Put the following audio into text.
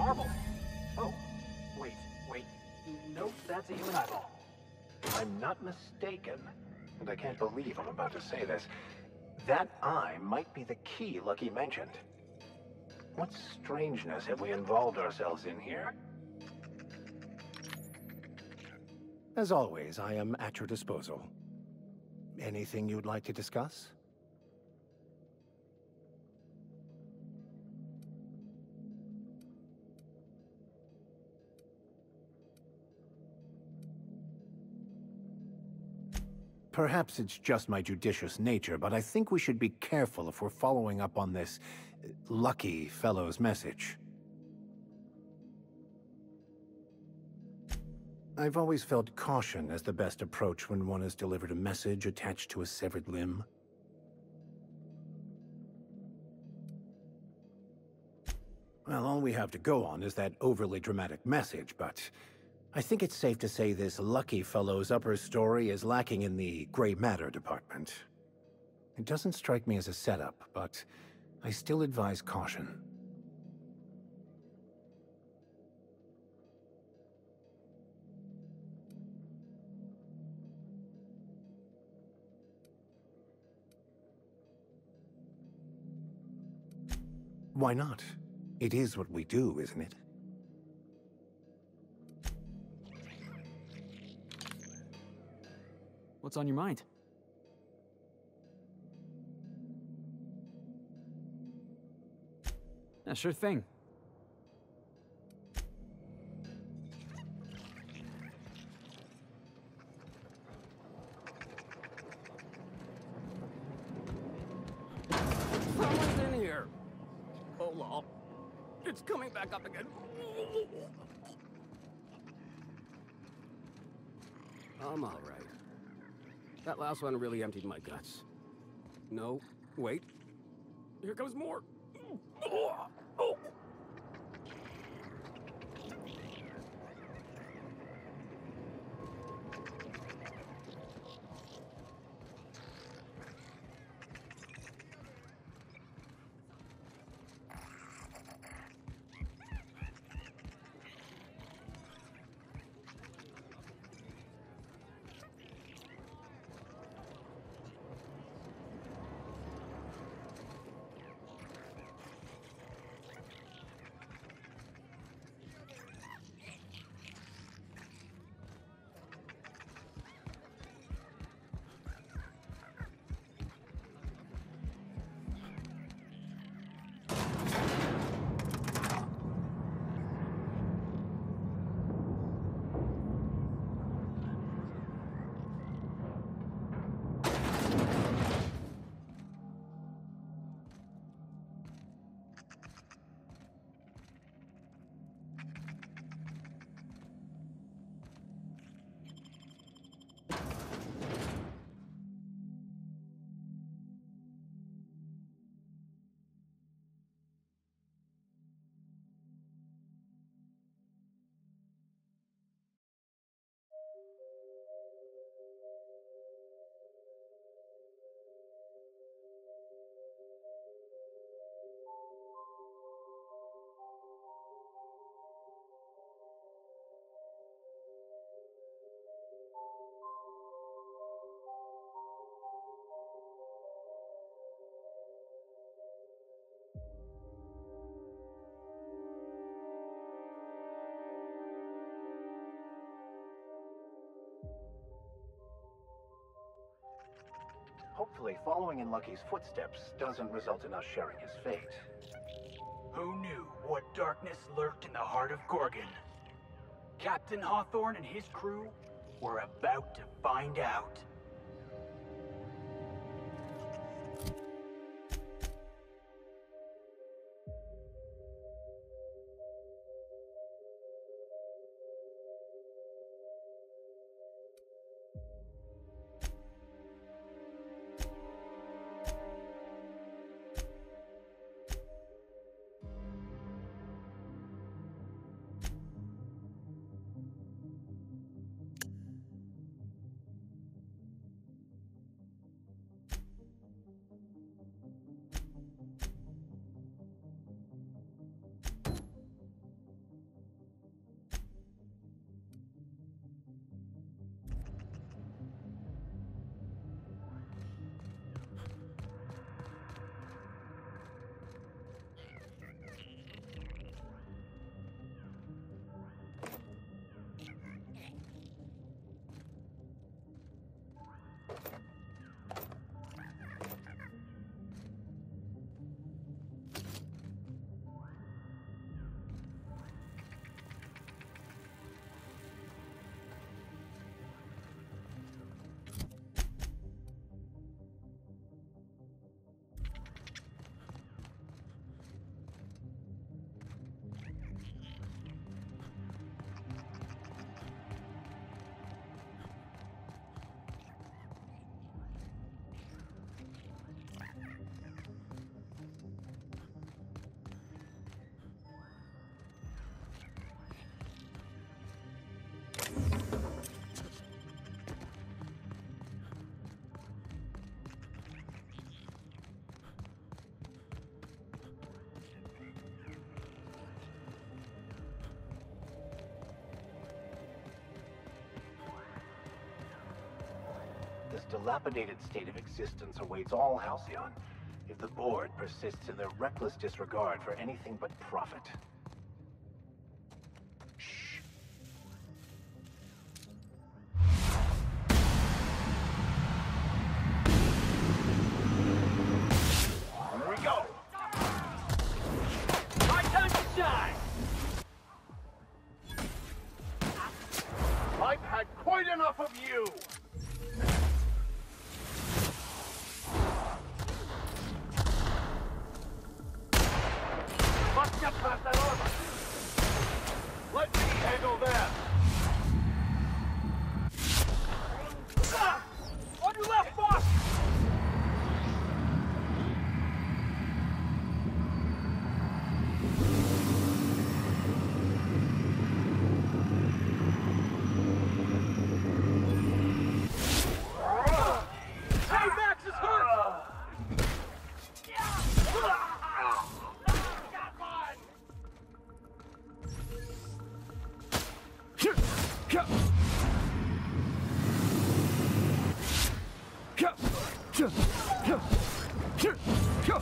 marble. Oh, wait, wait. Nope, that's a human eyeball. I'm not mistaken, and I can't believe I'm about to say this. That eye might be the key Lucky mentioned. What strangeness have we involved ourselves in here? As always, I am at your disposal. Anything you'd like to discuss? Perhaps it's just my judicious nature, but I think we should be careful if we're following up on this uh, lucky fellow's message. I've always felt caution as the best approach when one has delivered a message attached to a severed limb. Well, all we have to go on is that overly dramatic message, but I think it's safe to say this lucky fellow's upper story is lacking in the gray matter department. It doesn't strike me as a setup, but I still advise caution. Why not? It is what we do, isn't it? What's on your mind? Yeah, sure thing. Someone's in here. Oh, Hold on. It's coming back up again. I'm all right. That last one really emptied my guts. No, wait. Here comes more. Following in Lucky's footsteps doesn't result in us sharing his fate. Who knew what darkness lurked in the heart of Gorgon? Captain Hawthorne and his crew were about to find out. Dilapidated state of existence awaits all Halcyon if the board persists in their reckless disregard for anything but profit. Go!